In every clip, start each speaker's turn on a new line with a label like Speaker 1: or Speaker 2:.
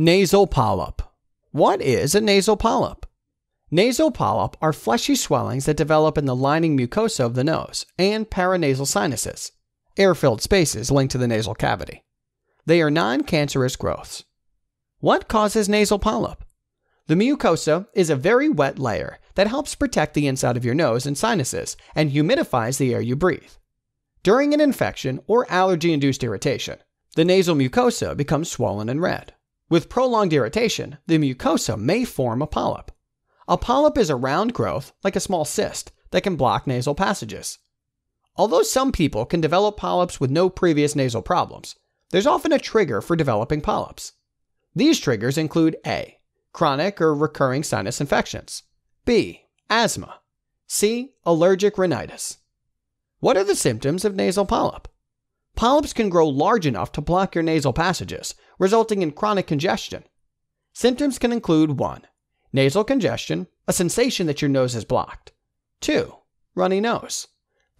Speaker 1: Nasal polyp. What is a nasal polyp? Nasal polyp are fleshy swellings that develop in the lining mucosa of the nose and paranasal sinuses, air filled spaces linked to the nasal cavity. They are non cancerous growths. What causes nasal polyp? The mucosa is a very wet layer that helps protect the inside of your nose and sinuses and humidifies the air you breathe. During an infection or allergy induced irritation, the nasal mucosa becomes swollen and red. With prolonged irritation, the mucosa may form a polyp. A polyp is a round growth, like a small cyst, that can block nasal passages. Although some people can develop polyps with no previous nasal problems, there's often a trigger for developing polyps. These triggers include A. Chronic or recurring sinus infections, B. Asthma, C. Allergic rhinitis. What are the symptoms of nasal polyp? Polyps can grow large enough to block your nasal passages, resulting in chronic congestion. Symptoms can include 1. Nasal congestion, a sensation that your nose is blocked. 2. Runny nose.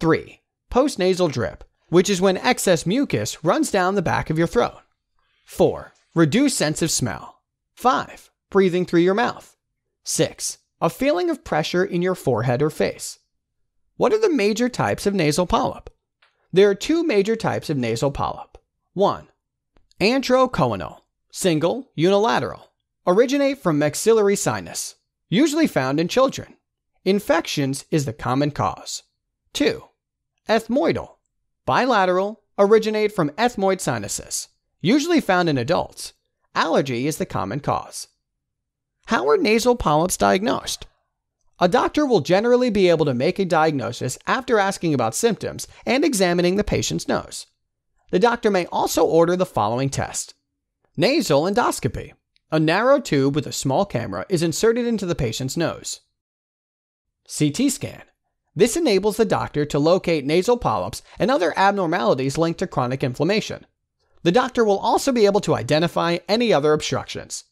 Speaker 1: 3. Postnasal drip, which is when excess mucus runs down the back of your throat. 4. Reduced sense of smell. 5. Breathing through your mouth. 6. A feeling of pressure in your forehead or face. What are the major types of nasal polyp? There are two major types of nasal polyp. 1. Antrochoanal, single, unilateral, originate from maxillary sinus, usually found in children. Infections is the common cause. 2. Ethmoidal, bilateral, originate from ethmoid sinuses, usually found in adults. Allergy is the common cause. How are nasal polyps diagnosed? A doctor will generally be able to make a diagnosis after asking about symptoms and examining the patient's nose. The doctor may also order the following test nasal endoscopy. A narrow tube with a small camera is inserted into the patient's nose. CT scan. This enables the doctor to locate nasal polyps and other abnormalities linked to chronic inflammation. The doctor will also be able to identify any other obstructions.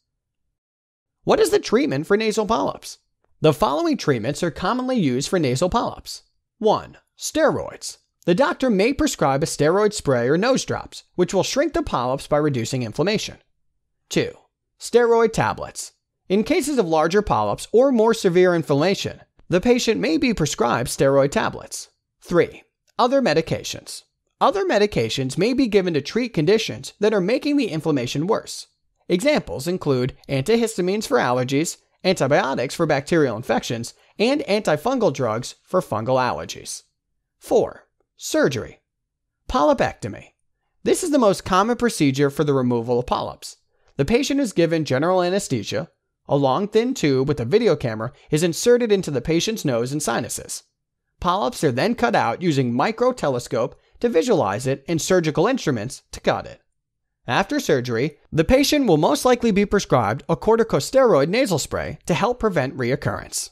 Speaker 1: What is the treatment for nasal polyps? The following treatments are commonly used for nasal polyps 1. Steroids. The doctor may prescribe a steroid spray or nose drops, which will shrink the polyps by reducing inflammation. 2. Steroid tablets. In cases of larger polyps or more severe inflammation, the patient may be prescribed steroid tablets. 3. Other medications. Other medications may be given to treat conditions that are making the inflammation worse. Examples include antihistamines for allergies, antibiotics for bacterial infections, and antifungal drugs for fungal allergies. 4. Surgery. Polypectomy. This is the most common procedure for the removal of polyps. The patient is given general anesthesia. A long, thin tube with a video camera is inserted into the patient's nose and sinuses. Polyps are then cut out using micro telescope to visualize it and surgical instruments to cut it. After surgery, the patient will most likely be prescribed a corticosteroid nasal spray to help prevent reoccurrence.